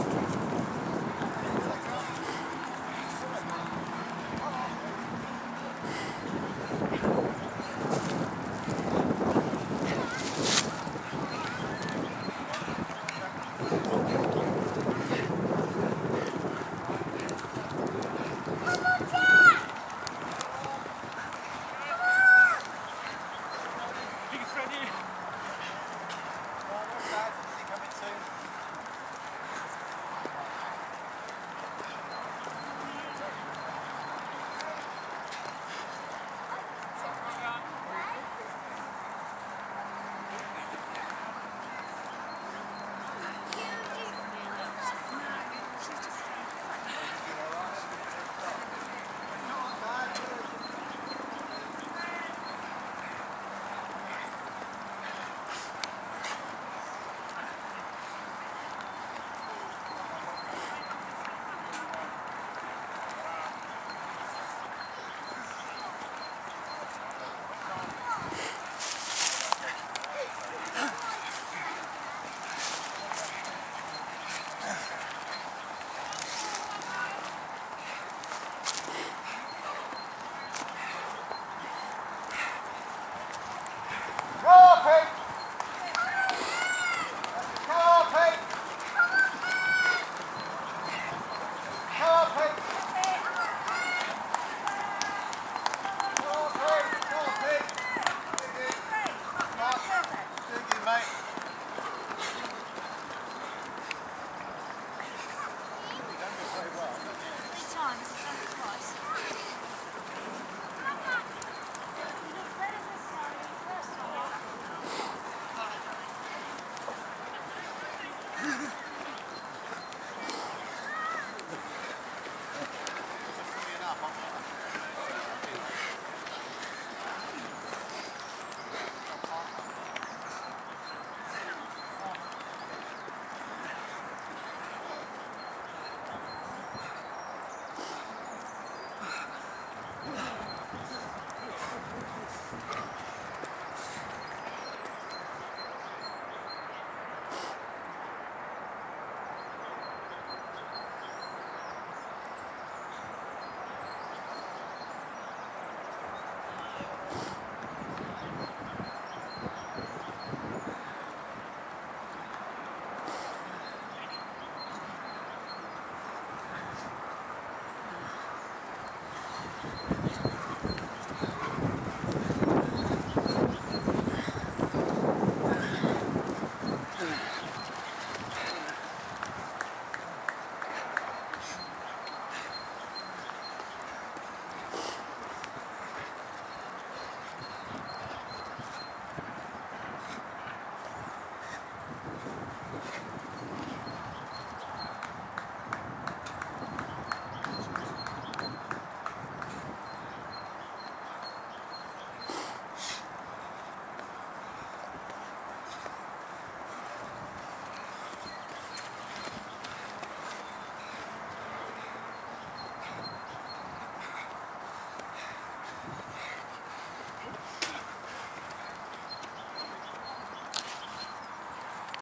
Ha